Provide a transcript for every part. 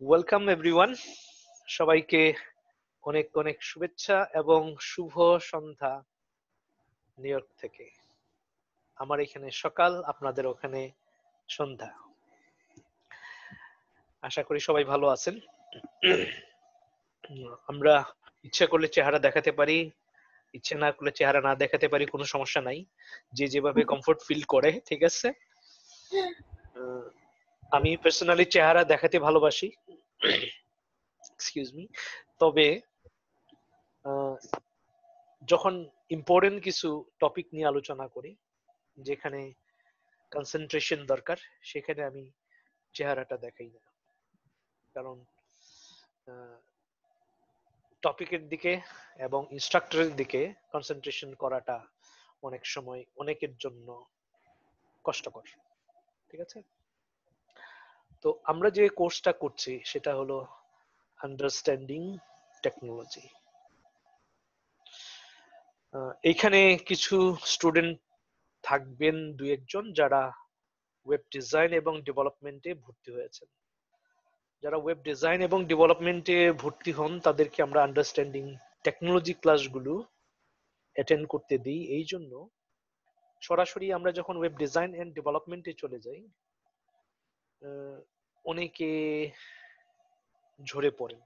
Welcome everyone সবাইকে অনেক অনেক শুভেচ্ছা এবং শুভ সন্ধ্যা নিউ ইয়র্ক থেকে। আমার এখানে সকাল, আপনাদের ওখানে সন্ধ্যা। আশা করি সবাই ভালো আছেন। আমরা ইচ্ছা করলে চেহারা দেখাতে পারি, ইচ্ছে না করলে চেহারা না দেখাতে পারি, কোনো সমস্যা নাই। যে যেভাবে কমফোর্ট ফিল করে, ঠিক আছে? আমি পার্সোনালি চেহারা দেখাতে ভালোবাসি। এক্সকিউজ মি তবে যখন ইম্পর্টেন্ট কিছু টপিক নিয়ে আলোচনা করি, যেখানে কনসেন্ট্রেশন দরকার, সেখানে আমি চেহারাটা দেখাই না। কারণ টপিকের দিকে এবং ইনস্ট্রাক্টরের দিকে কনসেন্ট্রেশন করাটা অনেক সময় অনেকের জন্য কষ্টকর। ঠিক আছে? তো আমরা যে কোর্সটা করছি, সেটা হলো আন্ডারস্ট্যান্ডিং টেকনোলজি এইখানে কিছু স্টুডেন্ট থাকবেন দুই একজন যারা ওয়েব ডিজাইন এবং ডেভেলপমেন্টে ভর্তি হয়েছেন। যারা ওয়েব ডিজাইন এবং ডেভেলপমেন্টে ভর্তি হন, তাদেরকে আমরা আন্ডারস্ট্যান্ডিং টেকনোলজি ক্লাসগুলো অ্যাটেন্ড করতে দিই। এই জন্য সরাসরি আমরা যখন ওয়েব ডিজাইন এন্ড ডেভেলপমেন্টে চলে যাই অনেকে ঝরে পড়েন।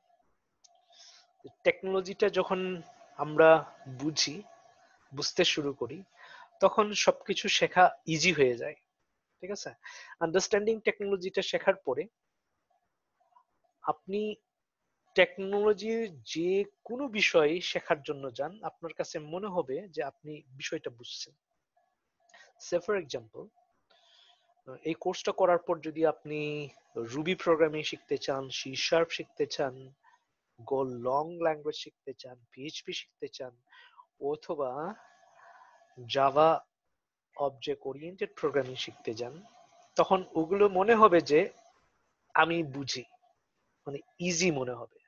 টেকনোলজিটা যখন আমরা বুঝি, বুঝতে শুরু করি, তখন সবকিছু শেখা ইজি হয়ে যায়, ঠিক আছে? আন্ডারস্ট্যান্ডিং টেকনোলজিটা শেখার পরে আপনি টেকনোলজির যে কোনো বিষয় শেখার জন্য যান, আপনার কাছে মনে হবে যে আপনি বিষয়টা বুঝছেন। সে ফর এক্সাম্পল এই কোর্সটা করার পর যদি আপনি রুবি প্রোগ্রামিং শিখতে চান সি শার্প শিখতে চান গো লং ল্যাঙ্গুয়েজ শিখতে চান পিএইচপি শিখতে চান, অথবা জাভা অবজেক্ট ওরিয়েন্টেড প্রোগ্রামিং শিখতে যান, তখন ওগুলো মনে হবে যে আমি বুঝি। মানে ইজি মনে হবে।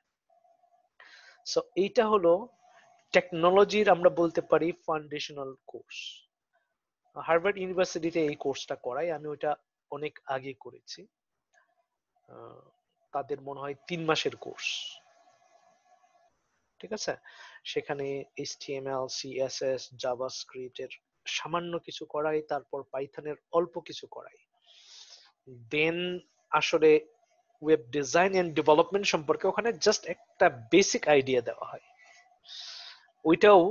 সো এইটা হলো টেকনোলজির আমরা বলতে পারি ফাউন্ডেশনাল কোর্স হার্ভার্ড ইউনিভার্সিটিতে এই কোর্সটা করাই। আমি ওটা অনেক আগে করেছি। তাদের মনে হয় তিন মাসের কোর্স ঠিক আছে? সেখানে এইচটিএমএল সিএসএস জাভাস্ক্রিপ্ট এর সামান্য কিছু করাই, তারপর পাইথনের অল্প কিছু করাই। দেন আসলে ওয়েব ডিজাইন এন্ড ডেভেলপমেন্ট সম্পর্কে ওখানে জাস্ট একটা বেসিক আইডিয়া দেওয়া হয়। ওইটাও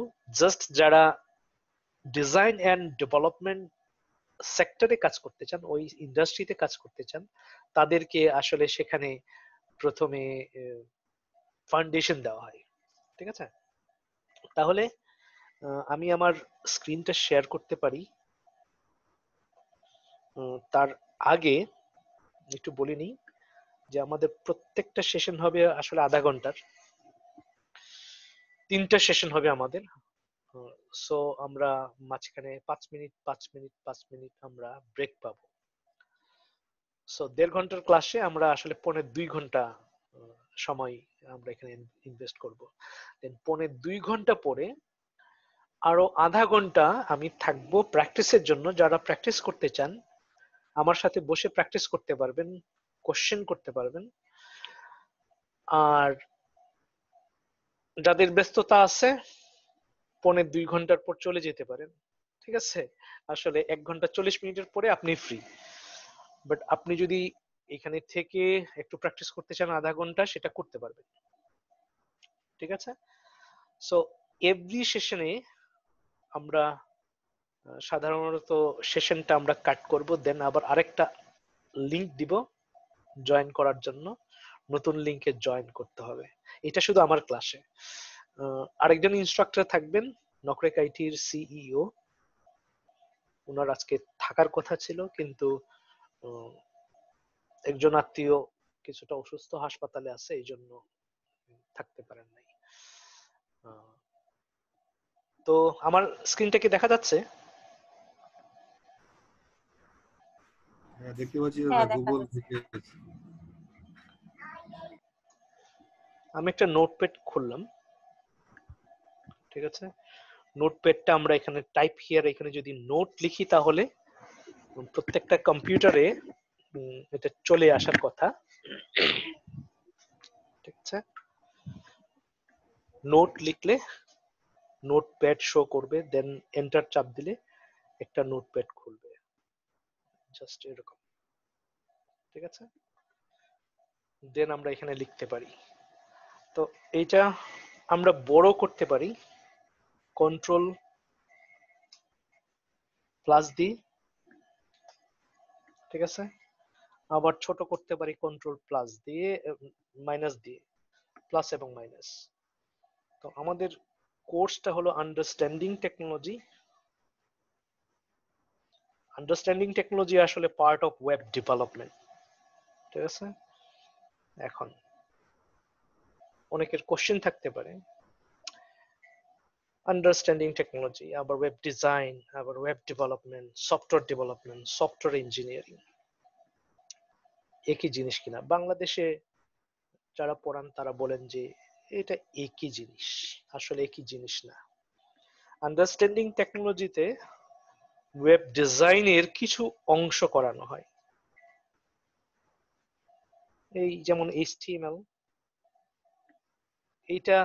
জাস্ট যারা ডিজাইন অ্যান্ড ডেভেলপমেন্ট সেক্টরে কাজ করতে চান, ওই ইন্ডাস্ট্রিতে কাজ করতে চান, তাদেরকে আসলে সেখানে প্রথমে ফাউন্ডেশন দেওয়া হয়, ঠিক আছে? তাহলে আমি আমার স্ক্রিনটা শেয়ার করতে পারি। তার আগে একটু বলে নিই যে আমাদের প্রত্যেকটা সেশন হবে আসলে আধা ঘণ্টার। তিনটা সেশন হবে আমাদের। সো আমরা মাঝখানে পাঁচ মিনিট পাঁচ মিনিট পাঁচ মিনিট আমরা ব্রেক পাবো। সো দেড় ঘণ্টার ক্লাসে আমরা আসলে পৌনে দুই ঘণ্টা সময় আমরা এখানে ইনভেস্ট করব। দেন পৌনে দুই ঘণ্টা পরে আরও আধা ঘণ্টা আমি থাকব প্র্যাকটিসের জন্য। যারা প্র্যাকটিস করতে চান, আমার সাথে বসে প্র্যাকটিস করতে পারবেন কোশ্চেন করতে পারবেন। আর যাদের ব্যস্ততা আছে পৌনে দুই ঘণ্টার পর চলে যেতে পারেন, ঠিক আছে? আসলে এক ঘণ্টা চল্লিশ মিনিটের পরে আপনি ফ্রি বাট আপনি যদি এখানে থেকে একটু প্র্যাকটিস করতে চান আধা ঘণ্টা, সেটা করতে পারবেন। ঠিক আছে? সো এভরি সেশনে আমরা সাধারণত সেশনটা আমরা কাট করব দেন আবার আরেকটা লিংক দিব জয়েন করার জন্য। নতুন লিংকে জয়েন করতে হবে। এটা শুধু আমার ক্লাসে আরেকজন ইনস্ট্রাক্টর থাকবেন নকরেক আইটির সিইও ওনার আজকে থাকার কথা ছিল কিন্তু একজন আত্মীয় কিছুটা অসুস্থ হাসপাতালে আছে এই জন্য থাকতে পারেন নাই। তো আমার স্ক্রিনটা কি দেখা যাচ্ছে? হ্যাঁ দেখতে পাচ্ছি হ্যাঁ, গুগল আমি একটা নোটপ্যাড খুললাম। ঠিক আছে? নোটপ্যাডটা আমরা এখানে টাইপ হিয়ার এখানে যদি নোট লিখি তাহলে, প্রত্যেকটা কম্পিউটারে এটা চলে আসার কথা। ঠিক আছে? নোট লিখলে নোটপ্যাড শো করবে দেন এন্টার চাপ দিলে একটা নোটপ্যাড খুলবে। জাস্ট এরকম। ঠিক আছে? দেন আমরা এখানে লিখতে পারি। তো এইটা আমরা বড় করতে পারি। কন্ট্রোল প্লাস দি ঠিক আছে? আবার ছোট করতে পারি কন্ট্রোল প্লাস দিয়ে মাইনাস দিয়ে প্লাস এবং মাইনাস তো আমাদের কোর্সটা হলো আন্ডারস্ট্যান্ডিং টেকনোলজি আন্ডারস্ট্যান্ডিং টেকনোলজি আসলে পার্ট অফ ওয়েব ডেভেলপমেন্ট ঠিক আছে? এখন অনেকের কোশ্চেন থাকতে পারে। আন্ডারস্ট্যান্ডিং টেকনোলজি আবার ওয়েব ডিজাইন আবার web development software development software engineering একই জিনিস কিনা? বাংলাদেশে যারা পড়ান, তারা বলেন যে এটা একই জিনিস, আসলে একই জিনিস না। আন্ডারস্ট্যান্ডিং টেকনোলজিতে ওয়েব ডিজাইনের কিছু অংশ করানো হয়। এই যেমন এইচটিএমএল এইটা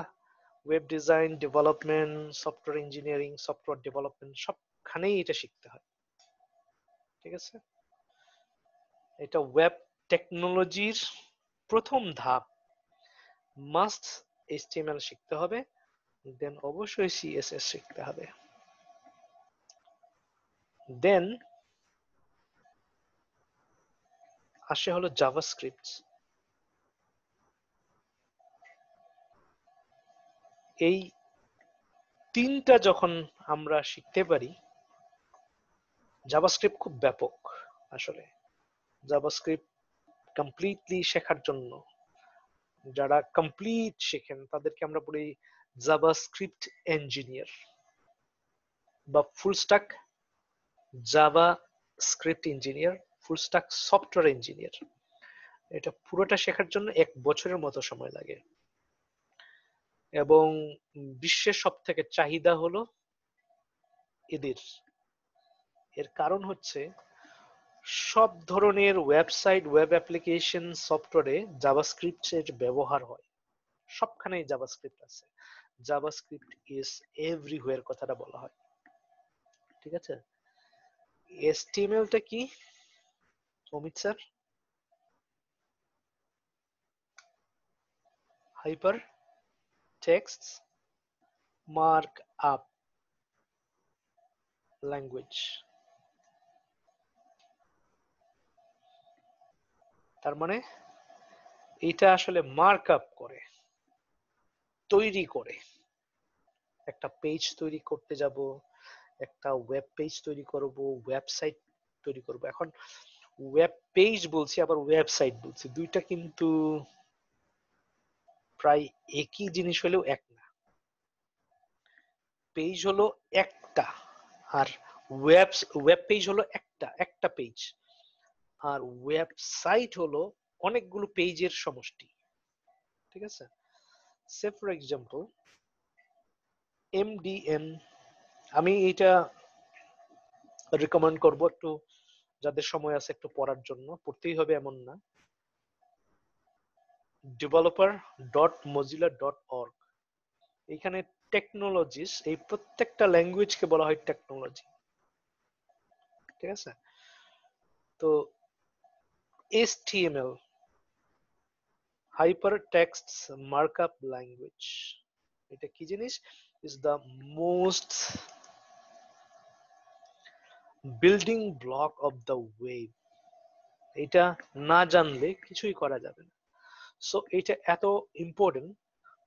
web design development software engineering software development সবখানেই এটা শিখতে হয়। ঠিক আছে? এটা ওয়েব টেকনোলজির প্রথম ধাপ। মাস্ট এইচটিএমএল শিখতে হবে দেন অবশ্যই সিএসএস শিখতে হবে। দেন আসে হলো জাভাস্ক্রিপ্ট এই তিনটা যখন আমরা শিখতে পারি জাভাস্ক্রিপ্ট খুব ব্যাপক আসলে। জাভাস্ক্রিপ্ট কমপ্লিটলি শেখার জন্য যারা কমপ্লিট শেখেন, তাদেরকে আমরা বলি জাভাস্ক্রিপ্ট ইঞ্জিনিয়ার বা full stack JavaScript engineer full stack software engineer এটা পুরোটা শেখার জন্য এক বছরের মতো সময় লাগে। এবং বিশ্বের সব থেকে চাহিদা হলো এদের। এর কারণ হচ্ছে সব ধরনের ওয়েবসাইট ওয়েব অ্যাপ্লিকেশন সফটওয়্যারে জাভাস্ক্রিপ্ট এর ব্যবহার হয়। সবখানেই জাভাস্ক্রিপ্ট আছে। জাভাস্ক্রিপ্ট ইজ এভরিওয়্যার কথাটা বলা হয়। ঠিক আছে? এসটিএমএলটা কি? Amit sir? Hyper markup language তার মানে এটা আসলে মার্ক আপ করে, তৈরি করে। একটা পেজ তৈরি করতে যাব, একটা ওয়েব পেজ তৈরি করব ওয়েবসাইট তৈরি করব। এখন ওয়েব পেজ বলছি, আবার ওয়েবসাইট বলছি। দুইটা কিন্তু প্রায় একই জিনিস হলেও এক না। পেজ হলো একটা আর ওয়েব ওয়েব পেজ হলো একটা একটা পেজ আর ওয়েবসাইট হলো অনেকগুলো পেজের সমষ্টি। ঠিক আছে? সে ফর এক্সাম্পল এমডিএন আমি এটা রিকমেন্ড করব একটু, যাদের সময় আছে একটু পড়ার জন্য, পড়তেই হবে এমন না। অর্গ এখানে টেকনোলজিস এই প্রত্যেকটা ল্যাঙ্গুয়েজকে বলা হয় টেকনোলজি ঠিক আছে? তো HTML hypertext markup language এটা কি জিনিস? Is the most building block of the web এটা না জানলে কিছুই করা যাবে না। সো এটা এত ইম্পর্টেন্ট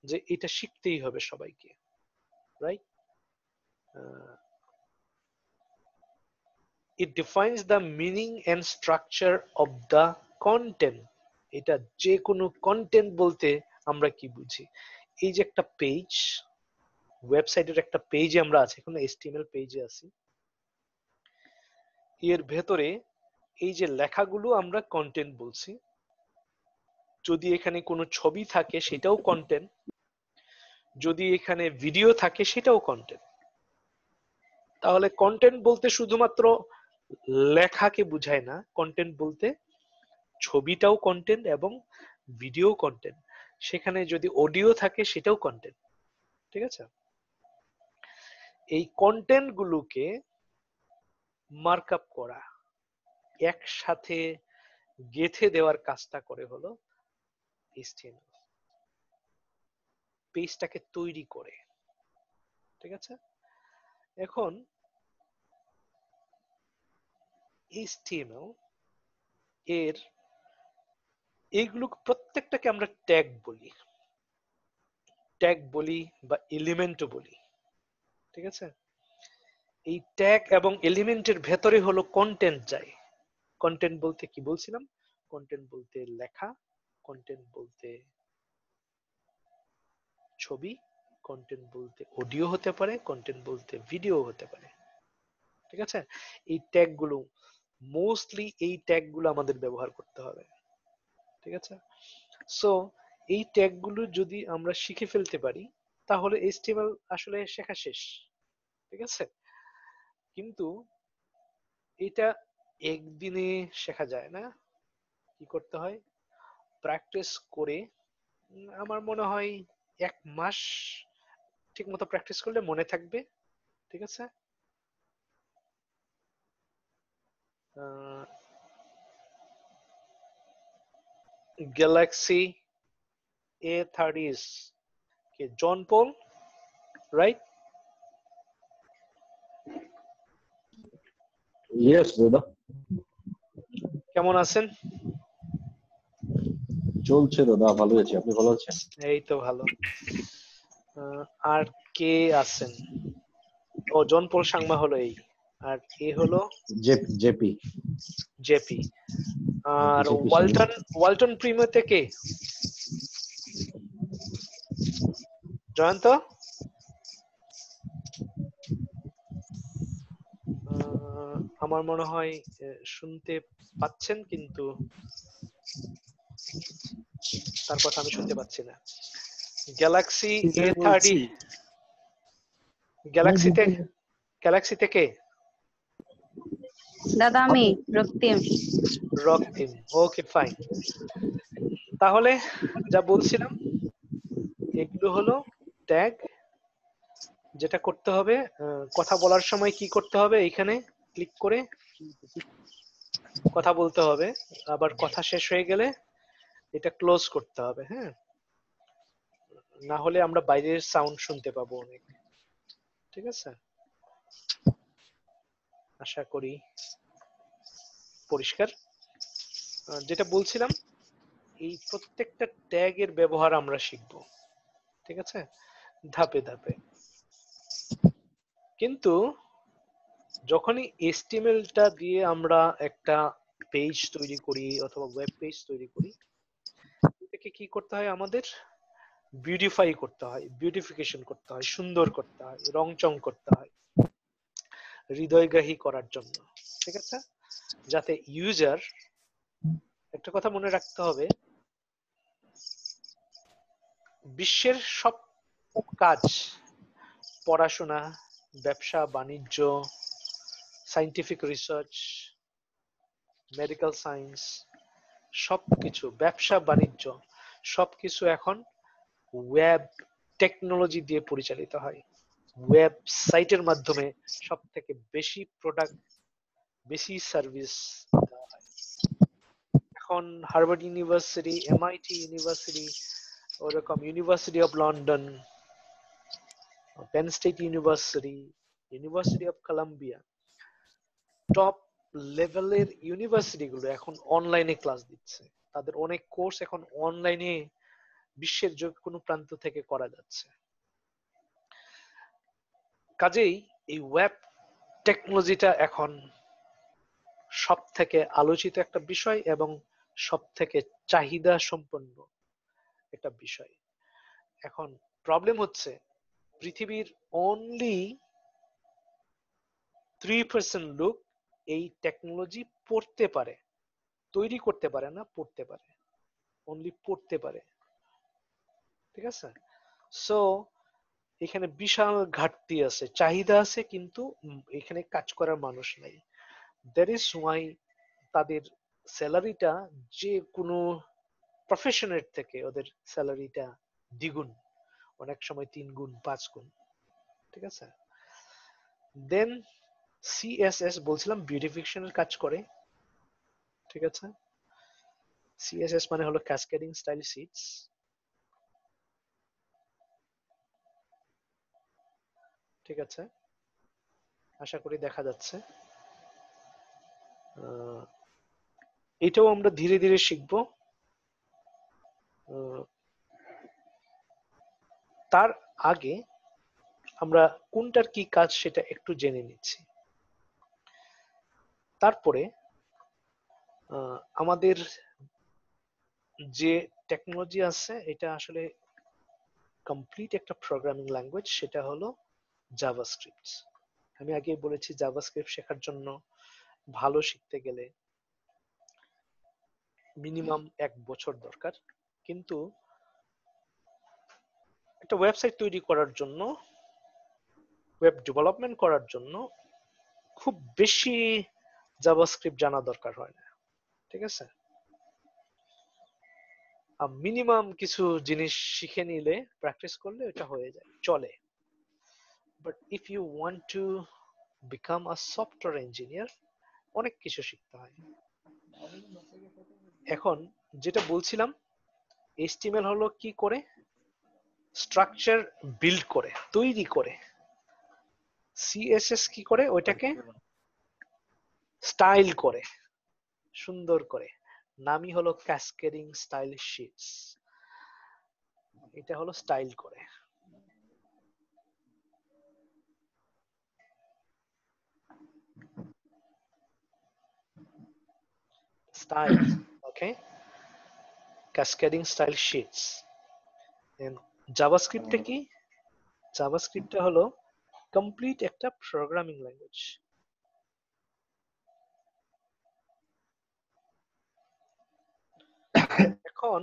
যে এটা শিখতেই হবে সবাইকে right it defines the meaning and structure of the content এটা যে কোনো কন্টেন্ট বলতে আমরা কি বুঝি? এই যে একটা পেজ ওয়েবসাইটের একটা পেজে আমরা আছি, এখন এসটিএমএল পেজে আছি। এর ভেতরে এই যে লেখাগুলো আমরা কন্টেন্ট বলছি যদি এখানে কোনো ছবি থাকে, সেটাও কন্টেন্ট যদি এখানে ভিডিও থাকে, সেটাও কন্টেন্ট তাহলে কন্টেন্ট বলতে শুধুমাত্র লেখাকে বুঝায় না কন্টেন্ট বলতে ছবিটাও কন্টেন্ট এবং ভিডিও কন্টেন্ট সেখানে যদি অডিও থাকে, সেটাও কন্টেন্ট ঠিক আছে? এই কন্টেন্ট গুলোকে মার্কআপ করা, একসাথে গেথে দেওয়ার কাজটা করে হলো HTML পেজটাকে তৈরি করে। ঠিক আছে? এখন HTML এর এইগুলো প্রত্যেকটাকে আমরা ট্যাগ বলি। ট্যাগ বলি বা এলিমেন্টও বলি। ঠিক আছে? এই ট্যাগ এবং এলিমেন্টের ভেতরে হলো কন্টেন্ট যায় কন্টেন্ট বলতে কি বলছিলাম? কন্টেন্ট বলতে লেখা। কন্টেন্ট বলতে, ছবি কন্টেন্ট বলতে অডিও হতে পারে কন্টেন্ট বলতে ভিডিও হতে পারে। ঠিক আছে? এই ট্যাগগুলো মোস্টলি এই ট্যাগগুলো আমাদের ব্যবহার করতে হবে। ঠিক আছে? সো এই ট্যাগগুলো যদি আমরা শিখে ফেলতে পারি, তাহলে HTML আসলে শেখা শেষ। ঠিক আছে? কিন্তু এটা একদিনে শেখা যায় না। কি করতে হয়? প্র্যাকটিস করে আমার মনে হয় এক মাস ঠিক মতো প্র্যাকটিস করলে মনে থাকবে ঠিক আছে? গ্যালাক্সি এ থার্টিস কে জন পল রাইট ইয়েস দাদা কেমন আছেন? চলছে দাদা ভালো আছি। আপনি ভালো আছেন? এই তো ভালো। আর কে আছেন? ও জন পল সাংমা হলো এই। আর এ হলো? জেপি। জেপি। জেপি আর ওয়ালটন ওয়ালটন প্রিমিয়াতে কে? জয়ন্ত? আমার মনে হয় শুনতে পাচ্ছেন কিন্তু তার কথা আমি শুনতে পাচ্ছি না। গ্যালাক্সি এ থার্টি গ্যালাক্সিতে গ্যালাক্সি থেকে দাদা আমি রক্তিম। রক্তিম। ওকে ফাইন তাহলে যা বলছিলাম এগুলো হলো ট্যাগ যেটা করতে হবে আহ, কথা বলার সময় কি করতে হবে এখানে ক্লিক করে কথা বলতে হবে। আবার কথা শেষ হয়ে গেলে এটা ক্লোজ করতে হবে হ্যাঁ? না হলে আমরা বাইরের সাউন্ড শুনতে পাবো অনেক। ঠিক আছে? আশা করি পরিষ্কার। যেটা বলছিলাম, এই প্রত্যেকটা ট্যাগের ব্যবহার আমরা শিখব। ঠিক আছে? ধাপে ধাপে। কিন্তু যখনই HTML টা দিয়ে আমরা একটা পেজ তৈরি করি অথবা ওয়েব পেজ তৈরি করি এটাকে কি করতে হয়? আমাদের বিউটিফাই করতে হয় বিউটিফিকেশন করতে হয়, সুন্দর করতে হয়, রংচং করতে হয়, হৃদয়গ্রাহী করার জন্য। ঠিক আছে? যাতে ইউজার একটা কথা মনে রাখতে হবে, বিশ্বের সব কাজ, পড়াশোনা, ব্যবসা, বাণিজ্য সাইন্টিফিক রিসার্চ মেডিকেল সায়েন্স সবকিছু, ব্যবসা, বাণিজ্য সবকিছু এখন ওয়েব টেকনোলজি দিয়ে পরিচালিত হয়। ওয়েবসাইটের মাধ্যমে সব থেকে বেশি প্রোডাক্ট বেশি সার্ভিস এখন হার্ভার্ড ইউনিভার্সিটি এমআইটি ইউনিভার্সিটি ওরকম University of London Penn State University University of Columbia top লেভেলের ইউনিভার্সিটি গুলো এখন অনলাইনে ক্লাস দিচ্ছে। তাদের অনেক কোর্স এখন অনলাইনে বিশ্বের যে কোনো প্রান্ত থেকে করা যাচ্ছে। কাজেই এই ওয়েব টেকনোলজিটা এখন সব থেকে আলোচিত একটা বিষয় এবং সব থেকে চাহিদা সম্পন্ন একটা বিষয়। এখন প্রবলেম হচ্ছে পৃথিবীর অনলি থ্রি পার্সেন্ট লোক এই টেকনোলজি পড়তে পারে। তৈরি করতে পারে না, পড়তে পারে। অনলি পড়তে পারে। ঠিক আছে? সো এখানে বিশাল ঘাটতি আছে। চাহিদা আছে কিন্তু এখানে কাজ করার মানুষ নাই। দ্যাট ইজ ওয়াই তাদের স্যালারিটা যে কোনো প্রফেশনের থেকে ওদের স্যালারিটা দ্বিগুণ। অনেক সময় তিন গুণ, পাঁচ গুণ। ঠিক আছে? দেন সিএসএস বলছিলাম বিউটিফিকেশনের কাজ করে। ঠিক আছে? সিএসএস মানে হলো ক্যাসকেডিং স্টাইল সিটস ঠিক আছে? আশা করি দেখা যাচ্ছে। এটাও আমরা ধীরে ধীরে শিখব। তার আগে আমরা কোনটার কি কাজ সেটা একটু জেনে নিচ্ছি। তারপরে আমাদের যে টেকনোলজি আছে, এটা আসলে কমপ্লিট একটা প্রোগ্রামিং ল্যাঙ্গুয়েজ সেটা হলো জাভাস্ক্রিপ্ট আমি আগে বলেছি জাভাস্ক্রিপ্ট শেখার জন্য ভালো শিখতে গেলে মিনিমাম এক বছর দরকার। কিন্তু একটা ওয়েবসাইট তৈরি করার জন্য ওয়েব ডেভেলপমেন্ট করার জন্য খুব বেশি জাভাস্ক্রিপ্ট জানা দরকার হয় না। ঠিক আছে? মিনিমাম কিছু জিনিস শিখে নিলে প্র্যাকটিস করলে এটা হয়ে যায় চলে। But if you want to become a software engineer অনেক কিছু শিখতে হয়। এখন যেটা বলছিলাম HTML হলো কি করে? স্ট্রাকচার বিল্ড করে তৈরি করে। সিএসএস কি করে? ওইটাকে স্টাইল করে। সুন্দর করে। নামই হলো ক্যাসকেডিং স্টাইল শিটস এটা হলো স্টাইল করে। Style, okay? Cascading style sheets and javascript কি? Javascript হলো কমপ্লিট একটা প্রোগ্রামিং ল্যাঙ্গুয়েজ এখন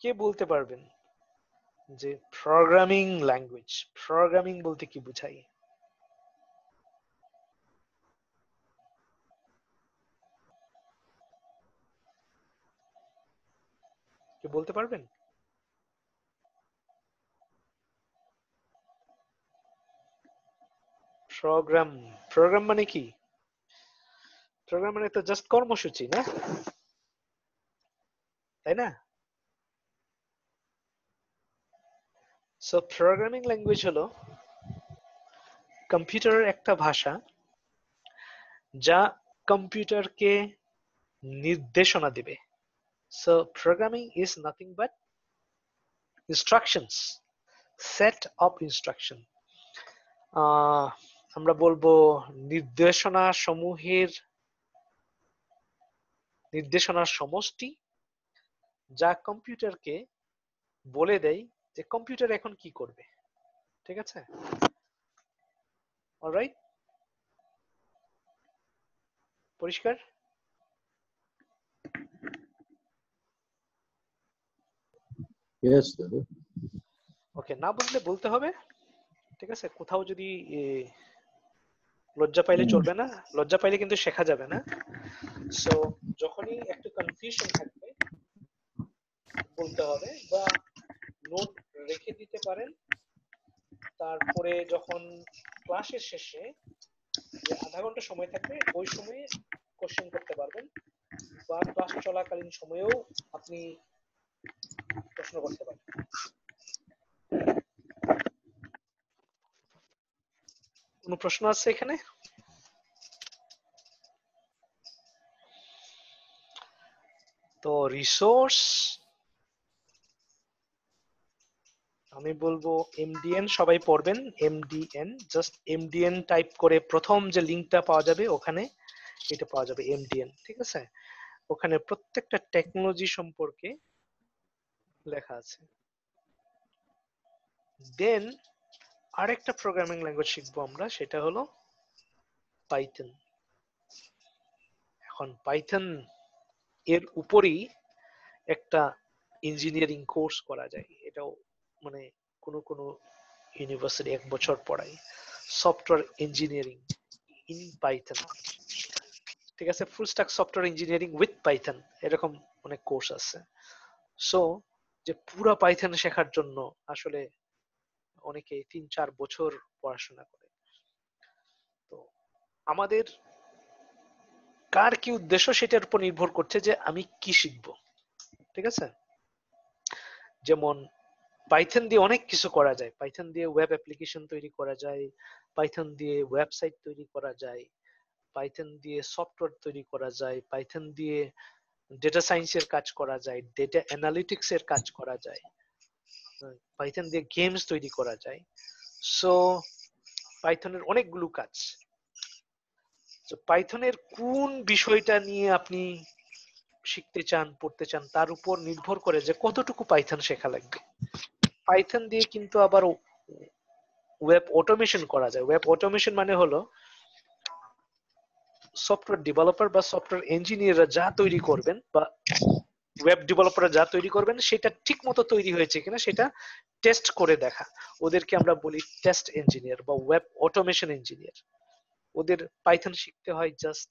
কে বলতে পারবেন যে প্রোগ্রামিং ল্যাঙ্গুয়েজ প্রোগ্রামিং বলতে কি বুঝাই? কে বলতে পারবেন? প্রোগ্রাম প্রোগ্রাম মানে কি? প্রোগ্রাম মানে তো জাস্ট কর্মসূচি, না? তাই না সো প্রোগ্রামিং ল্যাঙ্গুয়েজ হলো কম্পিউটারের একটা ভাষা যা কম্পিউটারকে নির্দেশনা দিবে programming is nothing but instructions, set of instruction. আহ, আমরা বলব নির্দেশনা সমূহের নির্দেশনার সমষ্টি যা কম্পিউটারকে বলে দেয় যে কম্পিউটার এখন কি করবে। ঠিক আছে? অলরাইট পরিষ্কার? ওকে না বুঝলে বলতে হবে। ঠিক আছে? কোথাও যদি লজ্জা পাইলে চলবে না। লজ্জা পাইলে কিন্তু শেখা যাবে না। সো যখনই একটু কনফিউশন থাকবে বলতে হবে বা নোট রেখে দিতে পারেন। তারপরে যখন ক্লাসের শেষে যে আধা ঘণ্টা সময় থাকবে, ওই সময়ে কোশ্চেন করতে পারবেন বা ক্লাস চলাকালীন সময়েও আপনি প্রশ্ন করতে পারেন। কোনো প্রশ্ন আছে এখানে? তো রিসোর্স আমি বলব এমডিএন সবাই পড়বেন এমডিএন জাস্ট এমডিএন টাইপ করে প্রথম যে লিংকটা পাওয়া যাবে ওখানে এটা পাওয়া যাবে এমডিএন ঠিক আছে? ওখানে প্রত্যেকটা টেকনোলজি সম্পর্কে লেখা আছে। দেন আরেকটা প্রোগ্রামিং ল্যাঙ্গুয়েজ শিখব আমরা, সেটা হলো পাইথন এখন পাইথন এর উপরই একটা ইঞ্জিনিয়ারিং কোর্স করা যায়, এটাও মানে কোনো কোনো ইউনিভার্সিটি এক বছর পড়ায়। সফটওয়্যার ইঞ্জিনিয়ারিং ইন পাইথন ঠিক আছে? Full stack software engineering with Python এরকম অনেক কোর্স আছে। সো যে পুরা পাইথন শেখার জন্য আসলে অনেকে তিন চার বছর পড়াশোনা করে। তো আমাদের কার কি উদ্দেশ্য সেটার উপর নির্ভর করছে যে আমি কি শিখব? ঠিক আছে? যেমন পাইথন দিয়ে অনেক কিছু করা যায়। পাইথন দিয়ে ওয়েব অ্যাপ্লিকেশন তৈরি করা যায় পাইথন দিয়ে ওয়েবসাইট তৈরি করা যায় পাইথন দিয়ে সফটওয়্যার তৈরি করা যায় পাইথন দিয়ে ডেটা সায়েন্সের কাজ করা যায় ডেটা অ্যানালিটিক্স এর কাজ করা যায় পাইথন দিয়ে গেমস তৈরি করা যায়। সো পাইথনের অনেকগুলো কাজ। তো পাইথনের কোন বিষয়টা নিয়ে আপনি শিখতে চান, পড়তে চান, তার উপর নির্ভর করে যে কতটুকু পাইথন শেখা লাগবে। পাইথন দিয়ে কিন্তু আবার ওয়েব অটোমেশন করা যায়। ওয়েব অটোমেশন মানে হলো সফটওয়্যার ডেভেলপার বা সফটওয়্যার ইঞ্জিনিয়াররা যা তৈরি করবেন বা ওয়েব ডেভেলপাররা যা তৈরি করবেন, সেটা ঠিক মতো তৈরি হয়েছে কিনা সেটা টেস্ট করে দেখা। ওদেরকে আমরা বলি টেস্ট ইঞ্জিনিয়ার বা ওয়েব অটোমেশন ইঞ্জিনিয়ার ওদের পাইথন শিখতে হয় জাস্ট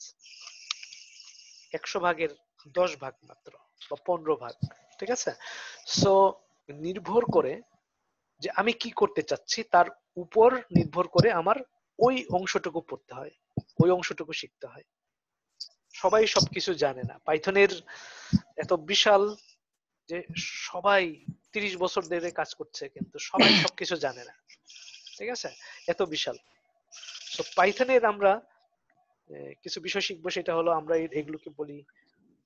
একশো ভাগের দশ ভাগ মাত্র বা পনেরো ভাগ, ঠিক আছে? সো নির্ভর করে যে আমি কি করতে চাচ্ছি তার উপর নির্ভর করে আমার ওই অংশটুকু পড়তে হয় ওই অংশটুকু শিখতে হয়। সবাই সবকিছু জানে না। পাইথনের এত বিশাল যে সবাই তিরিশ বছর ধরে কাজ করছে কিন্তু সবাই সবকিছু জানে না। ঠিক আছে? এত বিশাল। তো পাইথনের আমরা কিছু বিষয় শিখব সেটা হলো আমরা এগুলোকে বলি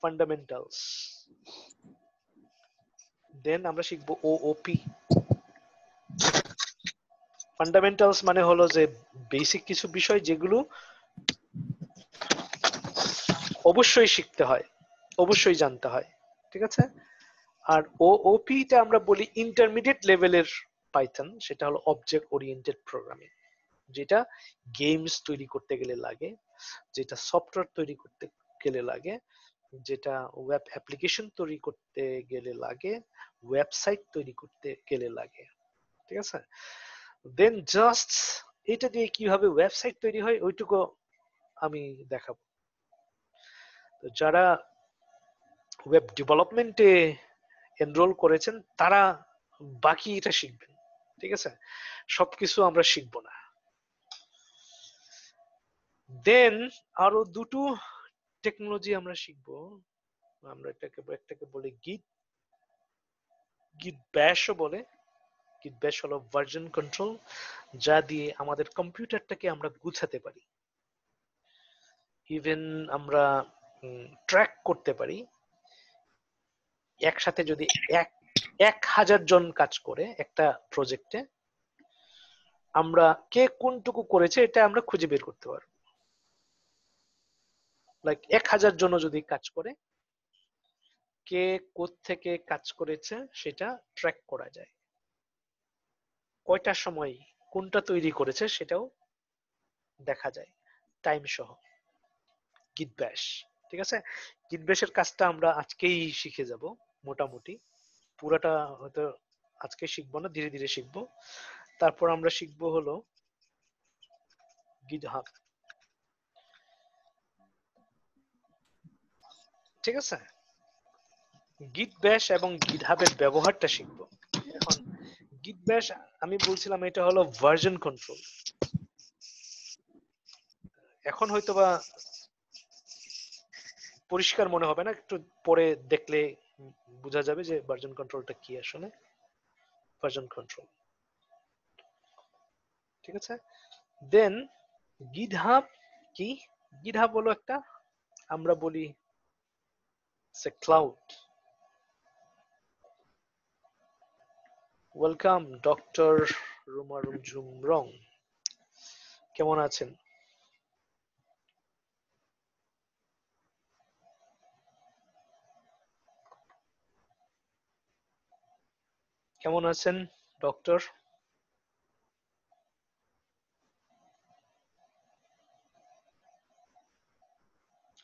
ফান্ডামেন্টালস দেন আমরা শিখব ওওপি ফান্ডামেন্টালস মানে হলো যে বেসিক কিছু বিষয় যেগুলো অবশ্যই শিখতে হয়, অবশ্যই জানতে হয়, ঠিক আছে? আর ওওপি টা আমরা বলি ইন্টারমিডিয়েট লেভেলের পাইথন সেটা হলো অবজেক্ট ওরিয়েন্টেড প্রোগ্রামিং যেটা গেমস তৈরি করতে গেলে লাগে, যেটা সফটওয়্যার তৈরি করতে গেলে লাগে যেটা ওয়েব অ্যাপ্লিকেশন তৈরি করতে গেলে লাগে ওয়েবসাইট তৈরি করতে গেলে লাগে, ঠিক আছে? দেন জাস্ট এটা দিয়ে কীভাবে ওয়েবসাইট তৈরি হয় ওইটুকু আমি দেখাবো। তো যারা ওয়েব ডেভেলপমেন্টে এনরোল করেছেন, তারা বাকি এটা শিখবেন, ঠিক আছে? সবকিছু আমরা শিখব না। দেন আরও দুটো টেকনোলজি আমরা শিখব, আমরা এটাকে, একটাকে বলি গিট গিট ব্যাশও বলে গিট ব্যাশ হলো ভার্জন কন্ট্রোল যা দিয়ে আমাদের কম্পিউটারটাকে আমরা গুছাতে পারি। ইভেন আমরা ট্র্যাক করতে পারি। একসাথে যদি এক এক হাজার জন কাজ করে একটা প্রজেক্টে আমরা কে কোনটুকু করেছে এটা আমরা খুঁজে বের করতে পারব। লাইক এক হাজার জন যদি কাজ করে, কে থেকে কাজ করেছে সেটা ট্র্যাক করা যায়। কয়টার সময় কোনটা তৈরি করেছে সেটাও দেখা যায়। টাইম সহ। গিট ব্যাশ ঠিক আছে? গিট ব্যাশের কাজটা আমরা আজকেই শিখে যাব, মোটামুটি। পুরাটা হয়তো আজকে শিখব না, ধীরে ধীরে শিখব। তারপর আমরা শিখব হলো গিট ঠিক আছে? গিট ব্যাশ এবং গিট হাবের ব্যবহারটা শিখব। এখন গিট ব্যাশ আমি বলছিলাম এটা হলো ভার্জন কন্ট্রোল এখন হয়তোবা পরিষ্কার মনে হবে না, একটু পরে দেখলে বোঝা যাবে যে ভার্জন কন্ট্রোলটা কি আসলে। ভার্জন কন্ট্রোল ঠিক আছে? দেন গিটহাব কি? গিটহাব হলো একটা, আমরা বলি সে ক্লাউড ওয়েলকাম ডক্টর রুমারুম ঝুমরং কেমন আছেন? কেমন আছেন ডক্টর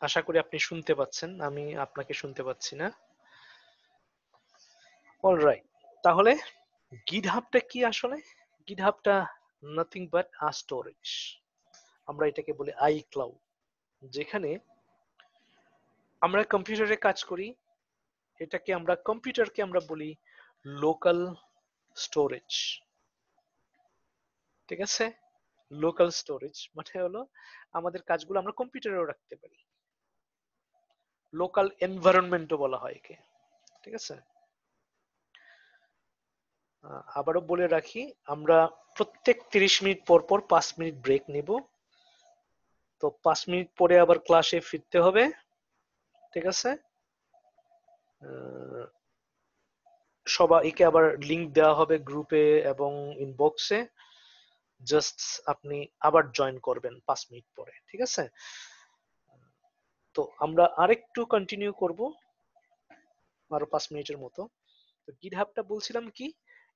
আশা করি আপনি শুনতে পাচ্ছেন, আমি আপনাকে শুনতে পাচ্ছি না। অলরাইট তাহলে গিটহাবটা কি আসলে? গিটহাবটা নাথিং বাট আ স্টোরেজ আমরা এটাকে বলি আই ক্লাউড যেখানে আমরা কম্পিউটারে কাজ করি, এটাকে আমরা কম্পিউটারকে আমরা বলি লোকাল স্টোরেজ ঠিক আছে? লোকাল স্টোরেজ মানে হলো আমাদের কাজগুলো আমরা কম্পিউটারেও রাখতে পারি। লোকাল এনভায়রনমেন্টও বলা হয় একে ঠিক আছে? আবারও বলে রাখি আমরা প্রত্যেক তিরিশ মিনিট পর পর পাঁচ মিনিট ব্রেক নিব। তো পাঁচ মিনিট পরে আবার ক্লাসে ফিরতে হবে ঠিক আছে? আহ, সবাইকে আবার লিংক দেওয়া হবে গ্রুপে এবং ইনবক্সে জাস্ট আপনি আবার জয়েন করবেন পাঁচ মিনিট পরে ঠিক আছে? তো আমরা আরেকটু কন্টিনিউ করব আরও পাঁচ মিনিটের মতো। তো গিটহাবটা বলছিলাম কি?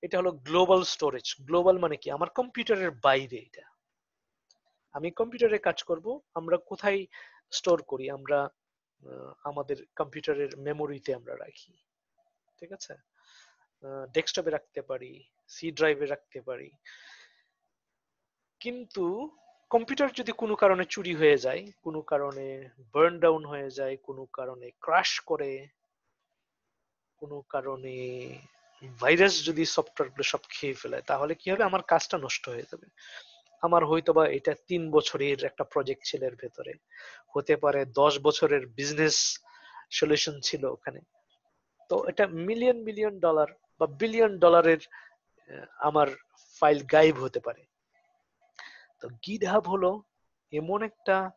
এটা হলো গ্লোবাল স্টোরেজ গ্লোবাল মানে কি? আমার কম্পিউটারের বাইরে এটা। আমি কম্পিউটারে কাজ করব, আমরা কোথায় স্টোর করি? আমরা আমাদের কম্পিউটারের মেমোরিতে আমরা রাখি। ঠিক আছে? ডেস্কটপে রাখতে পারি সি ড্রাইভে রাখতে পারি। কিন্তু কম্পিউটার যদি কোনো কারণে চুরি হয়ে যায়, কোনো কারণে বার্ন ডাউন হয়ে যায়, কোনো কারণে ক্রাশ করে, কোনো কারণে ভাইরাস যদি সফটওয়্যারগুলো সব খেয়ে ফেলে, তাহলে কি হবে? আমার কাজটা নষ্ট হয়ে যাবে। আমার হয়তোবা এটা তিন বছরের একটা প্রজেক্ট ছিল এর ভেতরে। হতে পারে দশ বছরের বিজনেস সলিউশন ছিল ওখানে। তো এটা মিলিয়ন মিলিয়ন ডলার বা বিলিয়ন ডলারের আমার ফাইল গায়েব হতে পারে। তো গিড হাব হলো এমন একটা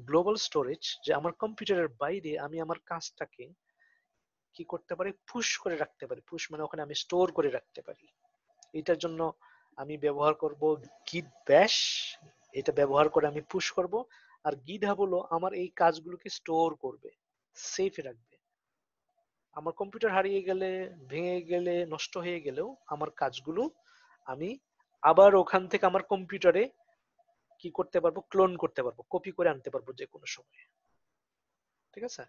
গ্লোবাল স্টোরেজ যে আমার কম্পিউটারের বাইরে আমি আমার কাজটাকে কি করতে পারি? পুশ করে রাখতে পারি। পুশ মানে ওখানে আমি স্টোর করে রাখতে পারি। এটার জন্য আমি ব্যবহার করব গিট ব্যাশ এটা ব্যবহার করে আমি পুশ করব। আর গিড হাব হলো আমার এই কাজগুলোকে স্টোর করবে। সেফ রাখবে। আমার কম্পিউটার হারিয়ে গেলে, ভেঙে গেলে, নষ্ট হয়ে গেলেও আমার কাজগুলো আমি আবার ওখান থেকে আমার কম্পিউটারে কি করতে পারব ক্লোন করতে পারব কপি করে আনতে পারব যে কোনো সময়। ঠিক আছে?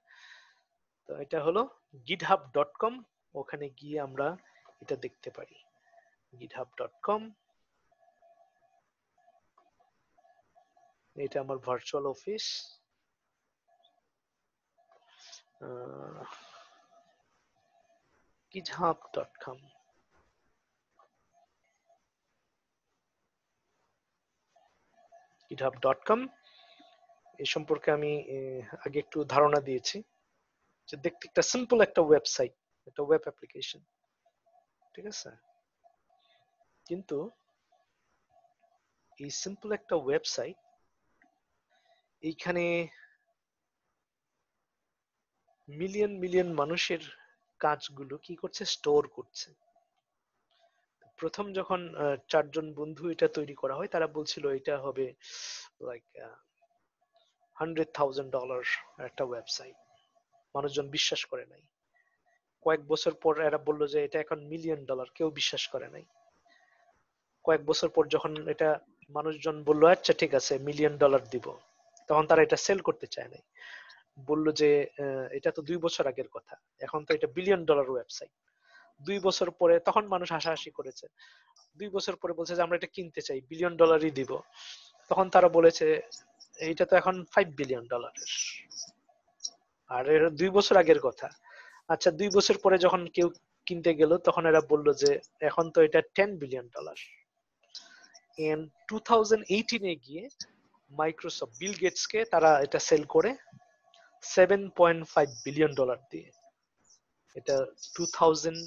তো এটা হলো গিটহাব ডট কম ওখানে গিয়ে আমরা এটা দেখতে পারি। গিটহাব ডট কম এটা আমার ভার্চুয়াল অফিস গিটহাব ডট এই সম্পর্কে আমি আগে একটু ধারণা দিয়েছি যে দেখতে একটা সিম্পল একটা ওয়েবসাইট একটা ওয়েব অ্যাপ্লিকেশন ঠিক আছে? কিন্তু এই সিম্পল একটা ওয়েবসাইট এইখানে মিলিয়ন মিলিয়ন মানুষের কাজগুলো কি করছে? স্টোর করছে। প্রথম যখন চারজন বন্ধু এটা তৈরি করা হয়, তারা বলছিল এটা হবে লাইক হান্ড্রেড থাউজেন্ড ডলার একটা ওয়েবসাইট মানুষজন বিশ্বাস করে নাই। কয়েক বছর পর এরা বলল যে এটা এখন মিলিয়ন ডলার কেউ বিশ্বাস করে নাই। কয়েক বছর পর যখন এটা মানুষজন বলল আচ্ছা ঠিক আছে মিলিয়ন ডলার দিব। তখন তারা এটা সেল করতে চায় নাই। বলল যে এটা তো দুই বছর আগের কথা। এখন তো এটা বিলিয়ন ডলার ওয়েবসাইট দুই বছর পরে তখন মানুষ হাসাহাসি করেছে। দুই বছর পরে বলছে যে, আমরা এটা কিনতে চাই বিলিয়ন ডলারই দিব। তখন তারা বলেছে, এইটা তো এখন ফাইভ বিলিয়ন ডলারের আর এর দুই বছর আগের কথা। আচ্ছা দুই বছর পরে যখন কেউ কিনতে গেল, তখন এরা বলল যে, এখন তো এটা ten billion dollar and two thousand এইটিনে গিয়ে মাইক্রোসফট বিল গেটস কে তারা এটা সেল করে seven point five billion dollar দিয়ে। এটা টু থাউজেন্ড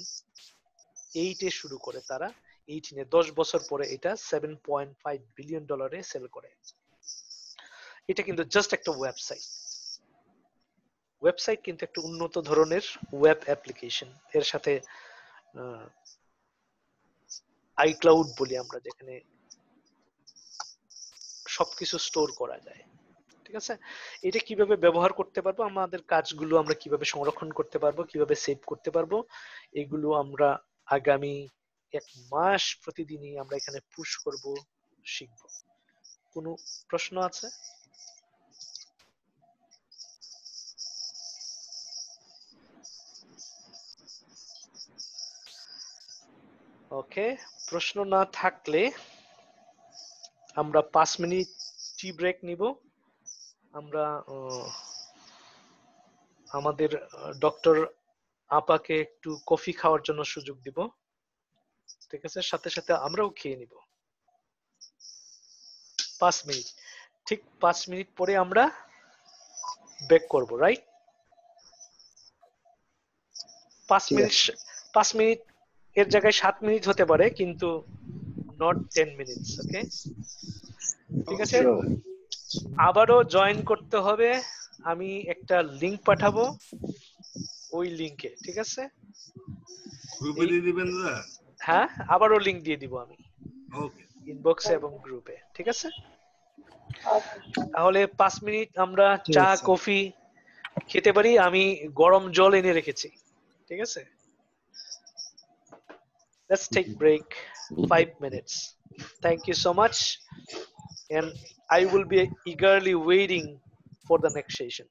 এইটে শুরু করে তারা এইটিনে দশ বছর পরে এটা সেভেন পয়েন্ট ফাইভ বিলিয়ন ডলারে সেল করে। এটা কিন্তু জাস্ট একটা ওয়েবসাইট ওয়েবসাইট কিন্তু একটা উন্নত ধরনের ওয়েব অ্যাপ্লিকেশন এর সাথে আইক্লাউড বলি আমরা, যেখানে সবকিছু স্টোর করা যায়। ঠিক আছে? এটা কীভাবে ব্যবহার করতে পারব? আমাদের কাজগুলো আমরা কীভাবে সংরক্ষণ করতে পারব? কীভাবে সেভ করতে পারব? এগুলো আমরা আগামী এক মাস প্রতিদিনই আমরা এখানে পুশ করব, শিখব। কোনো প্রশ্ন আছে? ওকে প্রশ্ন না থাকলে আমরা পাঁচ মিনিট টি ব্রেক নিব। আমরা আমাদের ডক্টর আপাকে একটু কফি খাওয়ার জন্য সুযোগ দিব। ঠিক আছে? সাথে সাথে আমরাও খেয়ে নিব। পাঁচ মিনিট। ঠিক পাঁচ মিনিট পরে আমরা বেক করব রাইট পাঁচ মিনিট পাঁচ মিনিট এর জায়গায় সাত মিনিট হতে পারে কিন্তু নট টেন মিনিটস ওকে ঠিক আছে. আবারও জয়েন করতে হবে। আমি একটা লিংক পাঠাবো। ওই লিংকে ঠিক আছে? গ্রুপে দিয়ে দিবেন দাদা? হ্যাঁ আবারও লিংক দিয়ে দিব আমি। ওকে ইনবক্সে এবং গ্রুপে ঠিক আছে? তাহলে পাঁচ মিনিট আমরা চা কফি খেতে পারি। আমি গরম জল এনে রেখেছি ঠিক আছে? Let's take break. Five minutes. Thank you so much and i will be eagerly waiting for the next session